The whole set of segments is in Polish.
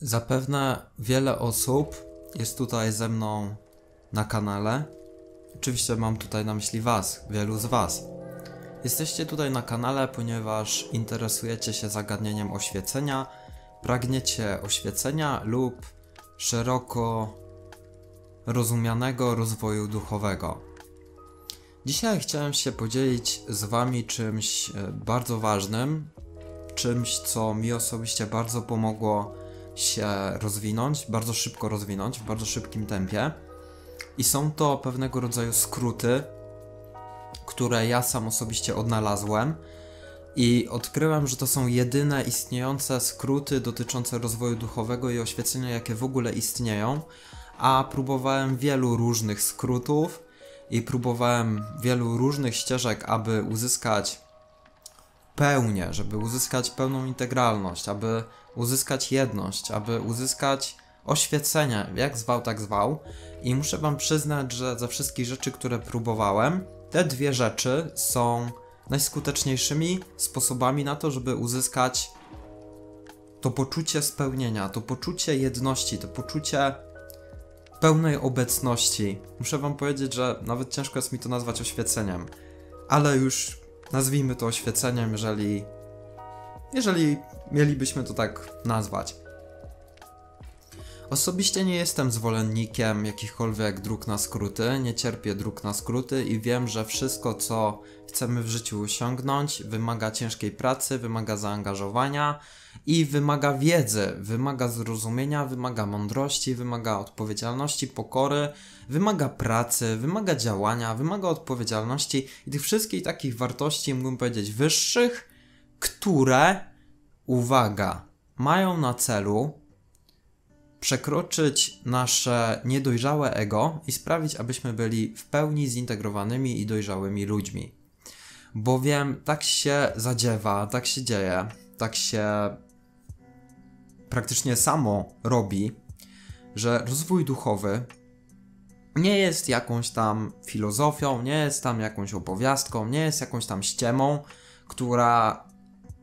Zapewne wiele osób jest tutaj ze mną na kanale. Oczywiście mam tutaj na myśli Was, wielu z Was. Jesteście tutaj na kanale, ponieważ interesujecie się zagadnieniem oświecenia, pragniecie oświecenia lub szeroko rozumianego rozwoju duchowego. Dzisiaj chciałem się podzielić z Wami czymś e, bardzo ważnym, czymś, co mi osobiście bardzo pomogło się rozwinąć, bardzo szybko rozwinąć, w bardzo szybkim tempie. I są to pewnego rodzaju skróty, które ja sam osobiście odnalazłem. I odkryłem, że to są jedyne istniejące skróty dotyczące rozwoju duchowego i oświecenia, jakie w ogóle istnieją. A próbowałem wielu różnych skrótów i próbowałem wielu różnych ścieżek, aby uzyskać pełnię, żeby uzyskać pełną integralność, aby uzyskać jedność, aby uzyskać oświecenie, jak zwał, tak zwał. I muszę Wam przyznać, że ze wszystkich rzeczy, które próbowałem, te dwie rzeczy są najskuteczniejszymi sposobami na to, żeby uzyskać to poczucie spełnienia, to poczucie jedności, to poczucie pełnej obecności. Muszę Wam powiedzieć, że nawet ciężko jest mi to nazwać oświeceniem, ale już nazwijmy to oświeceniem, jeżeli, jeżeli mielibyśmy to tak nazwać. Osobiście nie jestem zwolennikiem jakichkolwiek dróg na skróty, nie cierpię dróg na skróty i wiem, że wszystko, co chcemy w życiu osiągnąć, wymaga ciężkiej pracy, wymaga zaangażowania i wymaga wiedzy, wymaga zrozumienia, wymaga mądrości, wymaga odpowiedzialności, pokory, wymaga pracy, wymaga działania, wymaga odpowiedzialności i tych wszystkich takich wartości, mógłbym powiedzieć, wyższych, które, uwaga, mają na celu przekroczyć nasze niedojrzałe ego i sprawić, abyśmy byli w pełni zintegrowanymi i dojrzałymi ludźmi. Bowiem tak się zadziewa, tak się dzieje, tak się praktycznie samo robi, że rozwój duchowy nie jest jakąś tam filozofią, nie jest tam jakąś opowiastką, nie jest jakąś tam ściemą, która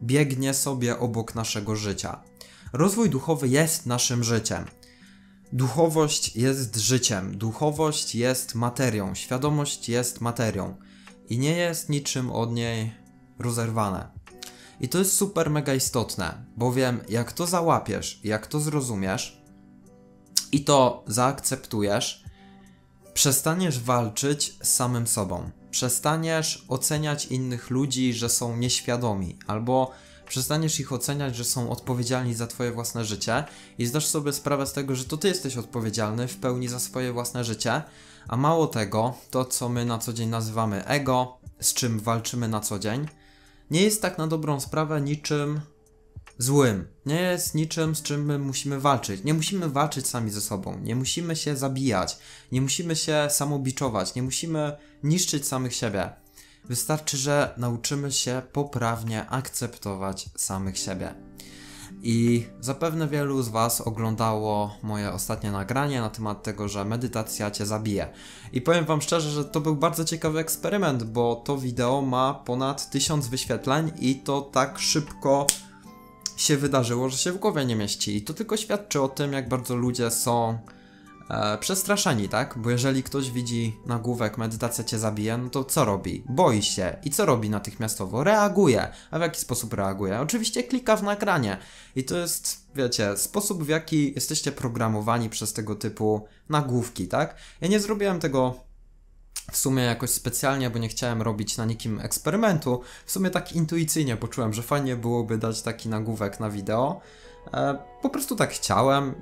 biegnie sobie obok naszego życia. Rozwój duchowy jest naszym życiem. Duchowość jest życiem, duchowość jest materią, świadomość jest materią i nie jest niczym od niej rozerwane. I to jest super mega istotne, bowiem jak to załapiesz, jak to zrozumiesz i to zaakceptujesz, przestaniesz walczyć z samym sobą. Przestaniesz oceniać innych ludzi, że są nieświadomi, albo przestaniesz ich oceniać, że są odpowiedzialni za twoje własne życie i zdasz sobie sprawę z tego, że to ty jesteś odpowiedzialny w pełni za swoje własne życie, a mało tego, to co my na co dzień nazywamy ego, z czym walczymy na co dzień, nie jest tak na dobrą sprawę niczym złym. Nie jest niczym, z czym my musimy walczyć. Nie musimy walczyć sami ze sobą, nie musimy się zabijać, nie musimy się samobiczować, nie musimy niszczyć samych siebie. Wystarczy, że nauczymy się poprawnie akceptować samych siebie. I zapewne wielu z Was oglądało moje ostatnie nagranie na temat tego, że medytacja Cię zabije. I powiem Wam szczerze, że to był bardzo ciekawy eksperyment, bo to wideo ma ponad 1000 wyświetleń i to tak szybko się wydarzyło, że się w głowie nie mieści. I to tylko świadczy o tym, jak bardzo ludzie są e, przestraszeni, tak? Bo jeżeli ktoś widzi nagłówek medytacja cię zabije, no to co robi? Boi się. I co robi natychmiastowo? Reaguje. A w jaki sposób reaguje? Oczywiście klika w nagranie. I to jest, wiecie, sposób w jaki jesteście programowani przez tego typu nagłówki, tak? Ja nie zrobiłem tego w sumie jakoś specjalnie, bo nie chciałem robić na nikim eksperymentu. W sumie tak intuicyjnie poczułem, że fajnie byłoby dać taki nagłówek na wideo. E, po prostu tak chciałem.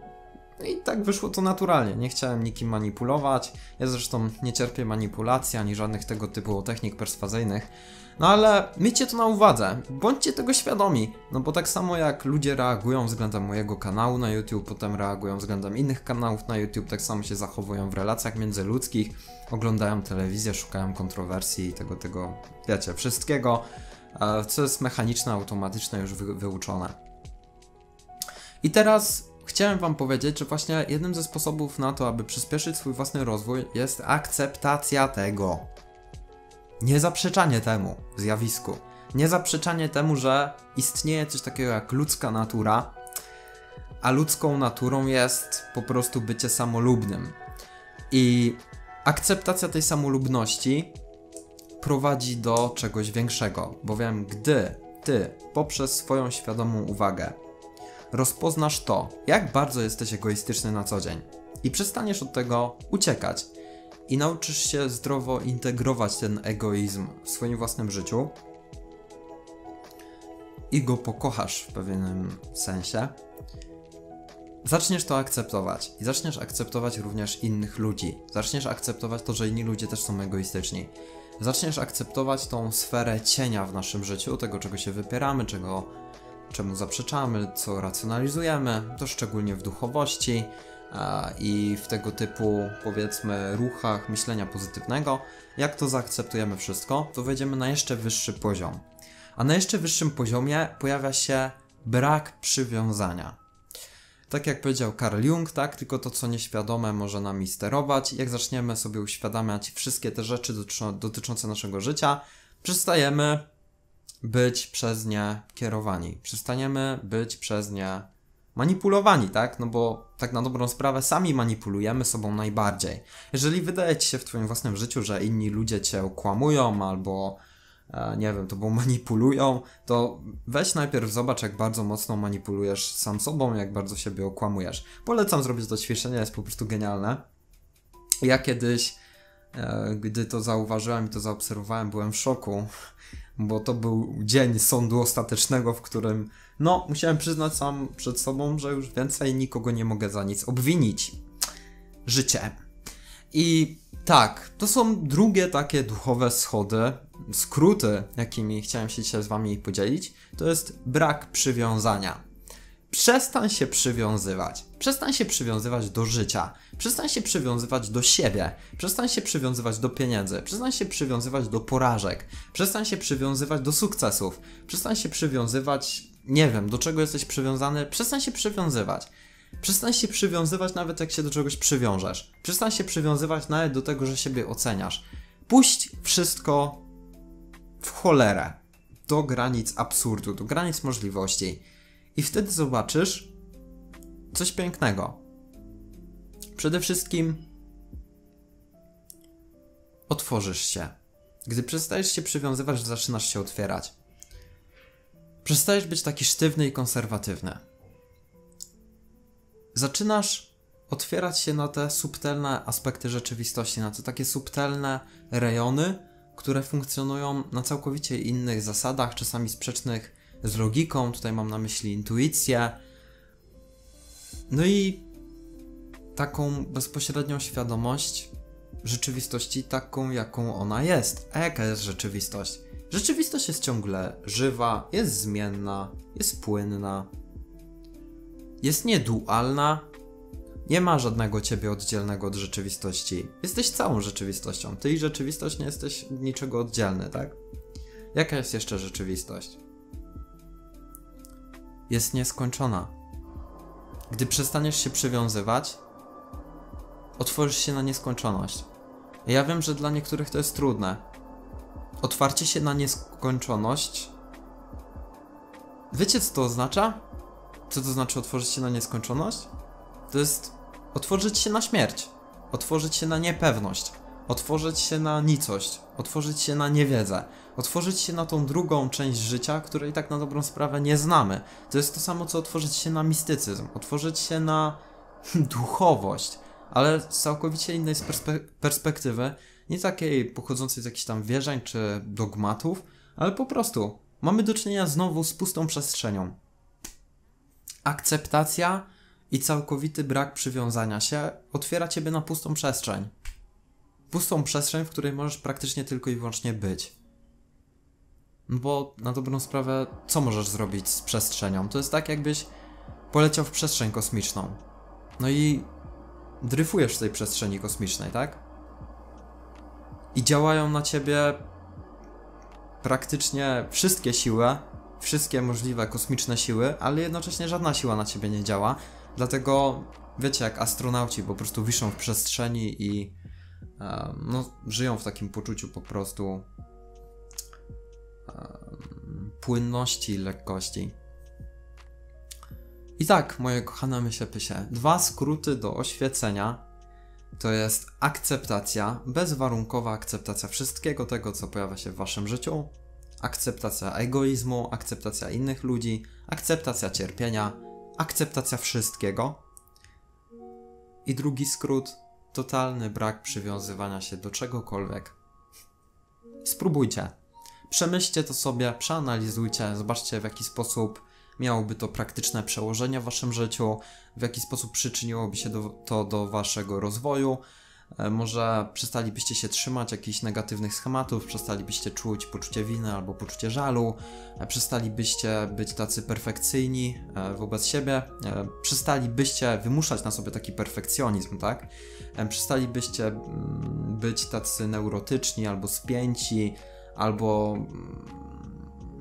No I tak wyszło to naturalnie. Nie chciałem nikim manipulować. Ja zresztą nie cierpię manipulacji ani żadnych tego typu technik perswazyjnych. No ale miejcie to na uwadze, bądźcie tego świadomi, no bo tak samo jak ludzie reagują względem mojego kanału na YouTube, potem reagują względem innych kanałów na YouTube, tak samo się zachowują w relacjach międzyludzkich, oglądają telewizję, szukają kontrowersji i tego, tego, wiecie, wszystkiego, e, co jest mechaniczne, automatyczne, już wy, wyuczone. I teraz chciałem Wam powiedzieć, że właśnie jednym ze sposobów na to, aby przyspieszyć swój własny rozwój jest akceptacja tego. Niezaprzeczanie temu zjawisku. Niezaprzeczanie temu, że istnieje coś takiego jak ludzka natura, a ludzką naturą jest po prostu bycie samolubnym. I akceptacja tej samolubności prowadzi do czegoś większego, bowiem gdy ty poprzez swoją świadomą uwagę rozpoznasz to, jak bardzo jesteś egoistyczny na co dzień. I przestaniesz od tego uciekać. I nauczysz się zdrowo integrować ten egoizm w swoim własnym życiu. I go pokochasz w pewnym sensie, zaczniesz to akceptować. I zaczniesz akceptować również innych ludzi. Zaczniesz akceptować to, że inni ludzie też są egoistyczni. Zaczniesz akceptować tą sferę cienia w naszym życiu, tego czego się wypieramy, czego, czemu zaprzeczamy, co racjonalizujemy, to szczególnie w duchowości i w tego typu, powiedzmy, ruchach myślenia pozytywnego. Jak to zaakceptujemy wszystko, to wejdziemy na jeszcze wyższy poziom. A na jeszcze wyższym poziomie pojawia się brak przywiązania. Tak jak powiedział Carl Jung, tak, tylko to, co nieświadome, może nami sterować. Jak zaczniemy sobie uświadamiać wszystkie te rzeczy dotyczące naszego życia, przestajemy być przez nie kierowani. Przestaniemy być przez nie manipulowani, tak? No bo tak na dobrą sprawę sami manipulujemy sobą najbardziej. Jeżeli wydaje ci się w twoim własnym życiu, że inni ludzie cię okłamują albo e, nie wiem, tobą manipulują, to weź najpierw zobacz, jak bardzo mocno manipulujesz sam sobą, jak bardzo siebie okłamujesz. Polecam zrobić to ćwiczenie, jest po prostu genialne. Ja kiedyś, e, gdy to zauważyłem i to zaobserwowałem, byłem w szoku, bo to był dzień sądu ostatecznego, w którym no, musiałem przyznać sam przed sobą, że już więcej nikogo nie mogę za nic obwinić. Życie. I tak, to są drugie takie duchowe schody, skróty, jakimi chciałem się dzisiaj z Wami podzielić. To jest brak przywiązania. Przestań się przywiązywać. Przestań się przywiązywać do życia. Przestań się przywiązywać do siebie. Przestań się przywiązywać do pieniędzy. Przestań się przywiązywać do porażek. Przestań się przywiązywać do sukcesów. Przestań się przywiązywać nie wiem, do czego jesteś przywiązany, przestań się przywiązywać. Przestań się przywiązywać nawet jak się do czegoś przywiążesz. Przestań się przywiązywać nawet do tego, że siebie oceniasz. Puść wszystko w cholerę. Do granic absurdu, do granic możliwości. I wtedy zobaczysz coś pięknego. Przede wszystkim otworzysz się. Gdy przestajesz się przywiązywać, zaczynasz się otwierać. Przestajesz być taki sztywny i konserwatywny. Zaczynasz otwierać się na te subtelne aspekty rzeczywistości, na te takie subtelne rejony, które funkcjonują na całkowicie innych zasadach, czasami sprzecznych z logiką. Tutaj mam na myśli intuicję. No i taką bezpośrednią świadomość rzeczywistości, taką jaką ona jest. A jaka jest rzeczywistość? Rzeczywistość jest ciągle żywa, jest zmienna, jest płynna, jest niedualna. Nie ma żadnego ciebie oddzielnego od rzeczywistości. Jesteś całą rzeczywistością. Ty i rzeczywistość nie jesteś niczego oddzielny, tak? Jaka jest jeszcze rzeczywistość? Jest nieskończona. Gdy przestaniesz się przywiązywać, otworzysz się na nieskończoność. Ja wiem, że dla niektórych to jest trudne, otwarcie się na nieskończoność. Wiecie, co to oznacza? Co to znaczy otworzyć się na nieskończoność? To jest otworzyć się na śmierć, otworzyć się na niepewność, otworzyć się na nicość, otworzyć się na niewiedzę, otworzyć się na tą drugą część życia, której tak na dobrą sprawę nie znamy. To jest to samo, co otworzyć się na mistycyzm, otworzyć się na duchowość, ale z całkowicie innej perspe perspektywy, nie takiej pochodzącej z jakichś tam wierzeń czy dogmatów, ale po prostu mamy do czynienia znowu z pustą przestrzenią. Akceptacja i całkowity brak przywiązania się otwiera ciebie na pustą przestrzeń. Pustą przestrzeń, w której możesz praktycznie tylko i wyłącznie być. No bo na dobrą sprawę, co możesz zrobić z przestrzenią? To jest tak, jakbyś poleciał w przestrzeń kosmiczną. No i dryfujesz w tej przestrzeni kosmicznej, tak? i działają na ciebie praktycznie wszystkie siły, wszystkie możliwe kosmiczne siły, ale jednocześnie żadna siła na ciebie nie działa. Dlatego wiecie, jak astronauci po prostu wiszą w przestrzeni i e, no, żyją w takim poczuciu po prostu e, płynności, lekkości. I tak, moje kochane myślepysie, dwa skróty do oświecenia to jest akceptacja, bezwarunkowa akceptacja wszystkiego tego, co pojawia się w waszym życiu, akceptacja egoizmu, akceptacja innych ludzi, akceptacja cierpienia, akceptacja wszystkiego. I drugi skrót, totalny brak przywiązywania się do czegokolwiek. Spróbujcie. Przemyślcie to sobie, przeanalizujcie, zobaczcie w jaki sposób miałoby to praktyczne przełożenie w waszym życiu, w jaki sposób przyczyniłoby się do, to do waszego rozwoju. E, może przestalibyście się trzymać jakichś negatywnych schematów, przestalibyście czuć poczucie winy albo poczucie żalu, e, przestalibyście być tacy perfekcyjni e, wobec siebie, przestalibyście wymuszać na sobie taki perfekcjonizm, tak? Przestalibyście mm, być tacy neurotyczni albo spięci, albo mm,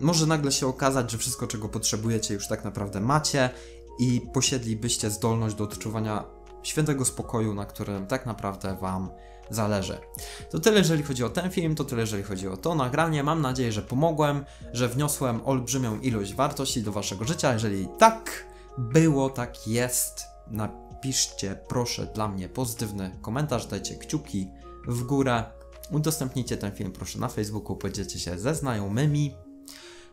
może nagle się okazać, że wszystko, czego potrzebujecie, już tak naprawdę macie i posiedlibyście zdolność do odczuwania świętego spokoju, na którym tak naprawdę Wam zależy. To tyle, jeżeli chodzi o ten film, to tyle, jeżeli chodzi o to nagranie. Mam nadzieję, że pomogłem, że wniosłem olbrzymią ilość wartości do Waszego życia. Jeżeli tak było, tak jest, napiszcie proszę dla mnie pozytywny komentarz, dajcie kciuki w górę. Udostępnijcie ten film proszę na Facebooku, podzielcie się ze znajomymi.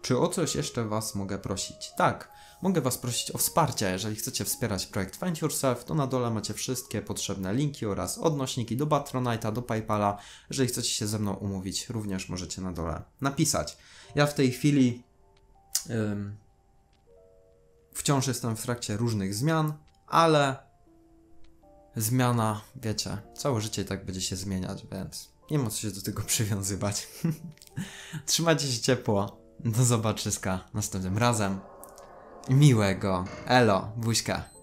Czy o coś jeszcze Was mogę prosić? Tak, mogę Was prosić o wsparcie. Jeżeli chcecie wspierać projekt Find Yourself, to na dole macie wszystkie potrzebne linki oraz odnośniki do Patronite'a, do PayPala. Jeżeli chcecie się ze mną umówić, również możecie na dole napisać. Ja w tej chwili ym, wciąż jestem w trakcie różnych zmian, ale zmiana, wiecie, całe życie tak będzie się zmieniać, więc nie ma co się do tego przywiązywać. Trzymajcie się ciepło. Do zobaczyska następnym razem. Miłego. Elo, buźka.